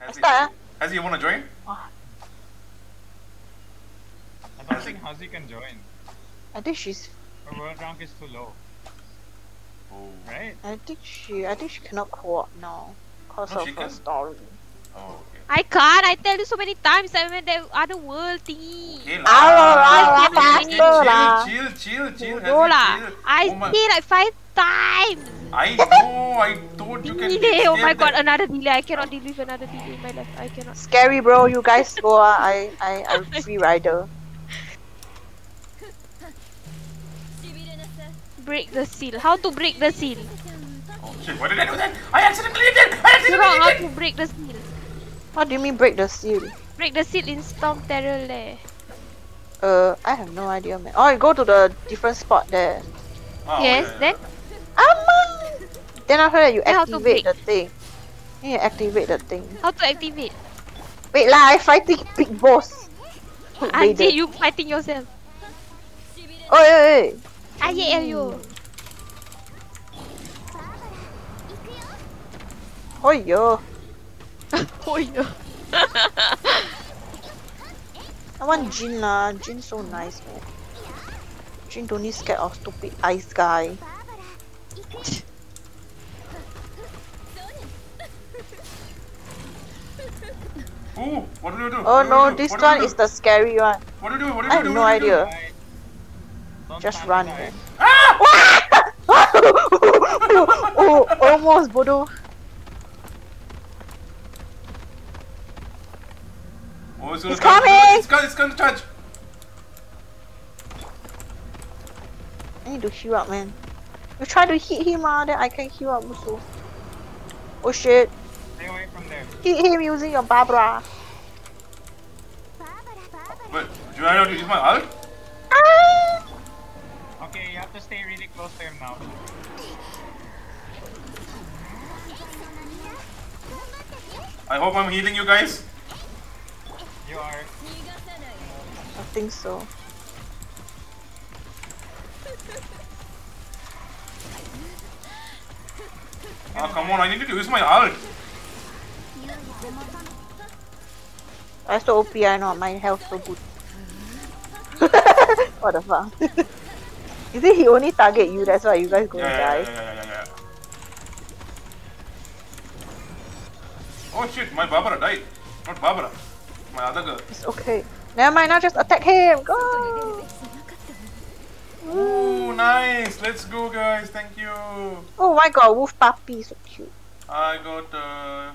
Has Start, he, has he wanna join? I don't think Hazi can join. I think she's. Her world rank is too low, Oh. right? I think she. I think she cannot co-op now, cause No, of her can. story. Oh, okay. I can't. I tell you so many times. I'm in the other world thingy. Okay Ah, lah. lah, faster lah. Chill, chill, chill, chill. No Hazi, lah. chill. I Oh my- say like five times. I know. I told you can. Delay. Oh my god, that. another delay. I cannot deal with another delay in my life. I cannot. Scary, bro. You guys go. Ah, I, I, I'm free rider. Break the seal. How to break the seal? Oh shit! Why did I do that? I accidentally did. I You accidentally know how to break the seal. What do you mean break the seal? Break the seal in Storm Terror there. Uh, I have no idea, man. Oh, you go to the different spot there. Oh, yes, yeah, then Amma! Then after that, you Then activate the thing. Then you activate the thing. how to activate? Wait lah, I fighting big boss. Anjir, Vader. you fighting yourself. Oh, yeah, yeah. Aye, Elio. Oh, yo. Oh yeah. I want Jin lah. Jin so nice, man. Jin don't need scared of stupid ice guy. Ooh, what do you do? Oh What no, do? this What one do? is the scary one. What do you do? What do I you have do? no What do you do? idea. Right. Don't Just stand run, aside. man. oh, almost, Bodo. Oh, it's gonna It's coming! It's gonna, it's gonna charge. I need to heal up, man. You try to hit him, ah, then I can heal up also. Oh shit. Stay away from there. Hit him using your Barbara. Wait, do I have to use my ult? Ah! Okay, you have to stay really close to him now. I hope I'm healing you guys. You are. I think so. Ah, come on, I need to use my ult. I so OP, I know my health so good. what the fuck? Is it he only target you? That's why you guys gonna Yeah, die. yeah, yeah, yeah, yeah, yeah. Oh shit, my Barbara died. Not Barbara. My other girl. It's okay. Never mind, now just attack him. Go. Ooh, nice. Let's go, guys. Thank you. Oh my god, wolf puppy, so cute. I got. Uh,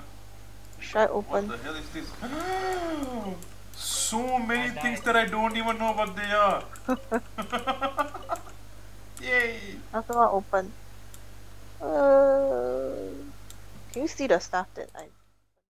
Should I what open? the hell is this? so many things that I don't even know what they are. Yay! Also want to open. Uh, can you see the stuff that I